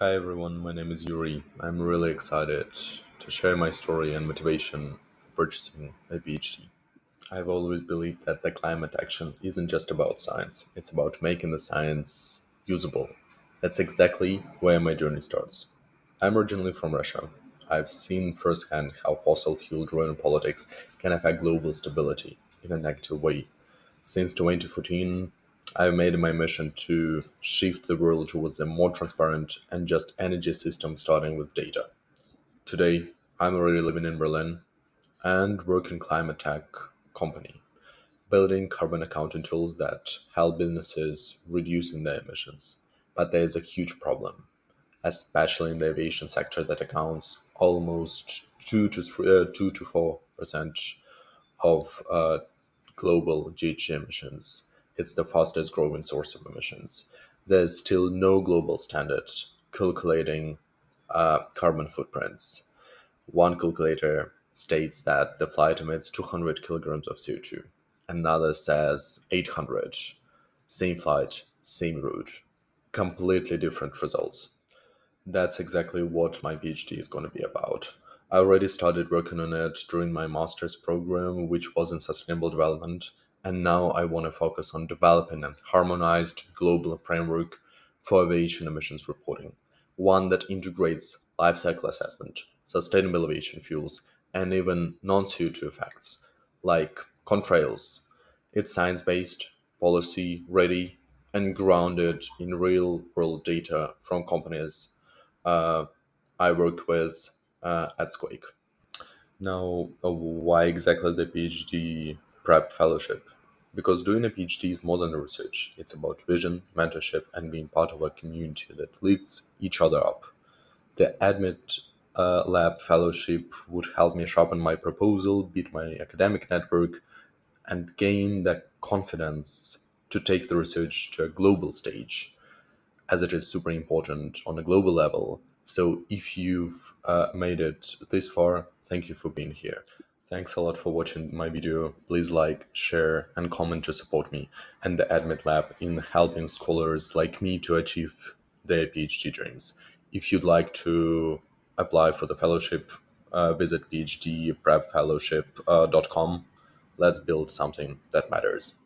Hi everyone, my name is Yury. I'm really excited to share my story and motivation for purchasing a PhD. I've always believed that the climate action isn't just about science, it's about making the science usable. That's exactly where my journey starts. I'm originally from Russia. I've seen firsthand how fossil fuel driven politics can affect global stability in a negative way. Since 2014, I've made it my mission to shift the world towards a more transparent and just energy system starting with data. Today, I'm already living in Berlin and work in climate tech company, building carbon accounting tools that help businesses reducing their emissions. But there is a huge problem, especially in the aviation sector that accounts almost two to three, uh, two to four percent of uh, global GHG emissions. It's the fastest growing source of emissions. There's still no global standard calculating uh, carbon footprints. One calculator states that the flight emits 200 kilograms of CO2, another says 800. Same flight, same route, completely different results. That's exactly what my PhD is going to be about. I already started working on it during my master's program, which was in sustainable development, and now I want to focus on developing a harmonized global framework for aviation emissions reporting, one that integrates life cycle assessment, sustainable aviation fuels, and even non CO2 effects, like contrails. It's science based, policy ready, and grounded in real world data from companies uh, I work with uh, at Squake. Now, uh, why exactly the PhD prep fellowship? Because doing a PhD is more than research. It's about vision, mentorship, and being part of a community that lifts each other up. The Admit uh, Lab fellowship would help me sharpen my proposal, build my academic network, and gain the confidence to take the research to a global stage, as it is super important on a global level. So if you've uh, made it this far, thank you for being here. Thanks a lot for watching my video. Please like, share, and comment to support me and the Admit Lab in helping scholars like me to achieve their PhD dreams. If you'd like to apply for the fellowship, uh, visit phdprepfellowship.com. Let's build something that matters.